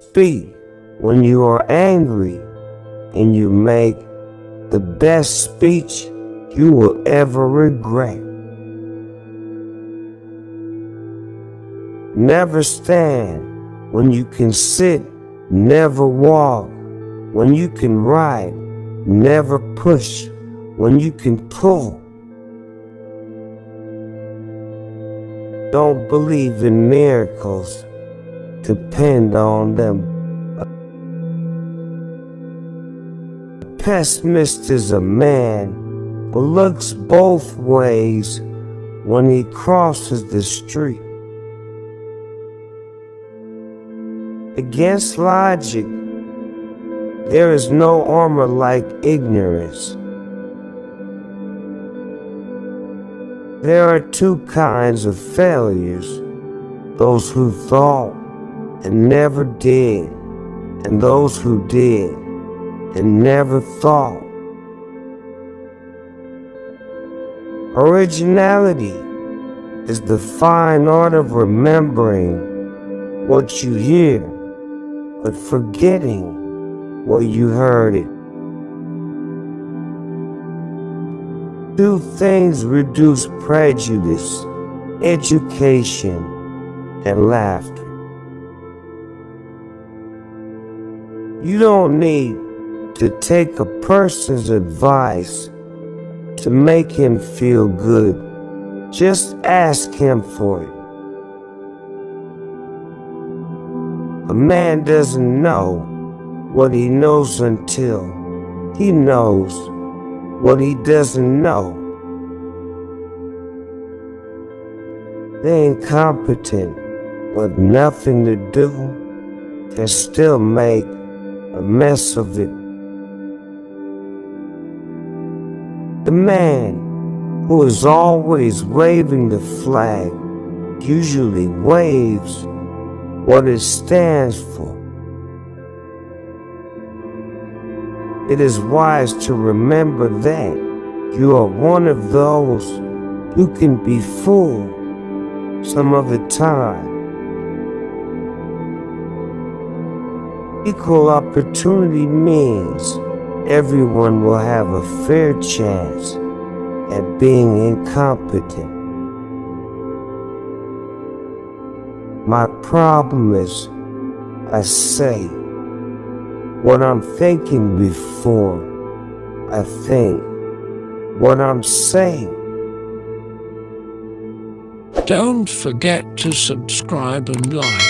Speak when you are angry and you make the best speech you will ever regret. Never stand when you can sit, never walk when you can ride, never push when you can pull. Don't believe in miracles, depend on them. A pessimist is a man who looks both ways when he crosses the street. Against logic, there is no armor like ignorance. There are two kinds of failures those who thought and never did, and those who did and never thought. Originality is the fine art of remembering what you hear, but forgetting what you heard it. Two things reduce prejudice education and laughter. You don't need to take a person's advice to make him feel good. Just ask him for it. A man doesn't know what he knows until he knows what he doesn't know. The incompetent with nothing to do can still make a mess of it. The man who is always waving the flag usually waves what it stands for. It is wise to remember that you are one of those who can be fooled some of the time. Equal opportunity means everyone will have a fair chance at being incompetent. My problem is, I say what I'm thinking before I think what I'm saying. Don't forget to subscribe and like.